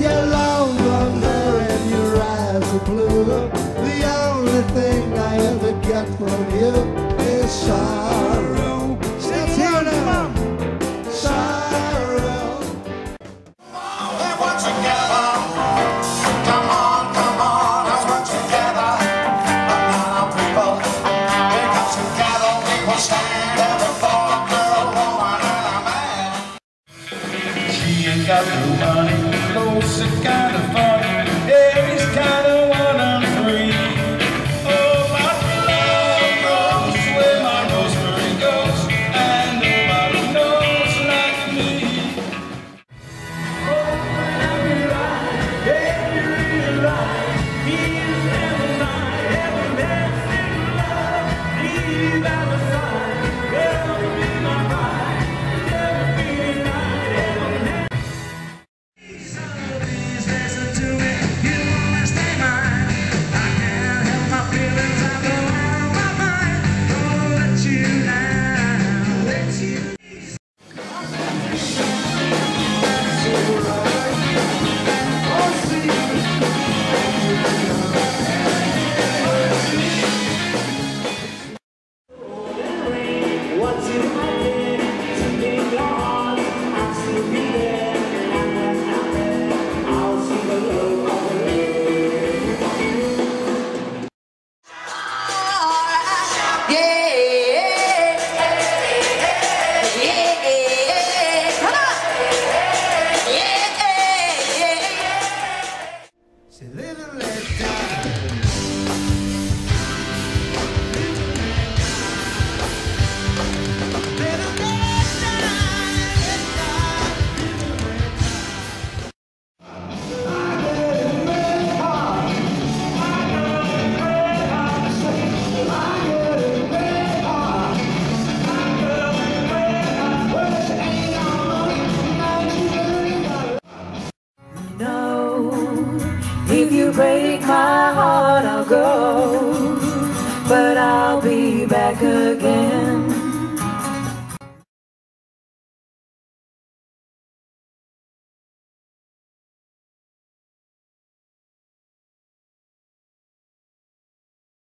You're long and your eyes are blue. The only thing I ever get from you is sorrow. Sorrow. We're together. Come on, come on, let's work together. Together stand for a girl, woman, and a man. She ain't got no money clothes are kinda funny. break my heart, I'll go, but I'll be back again.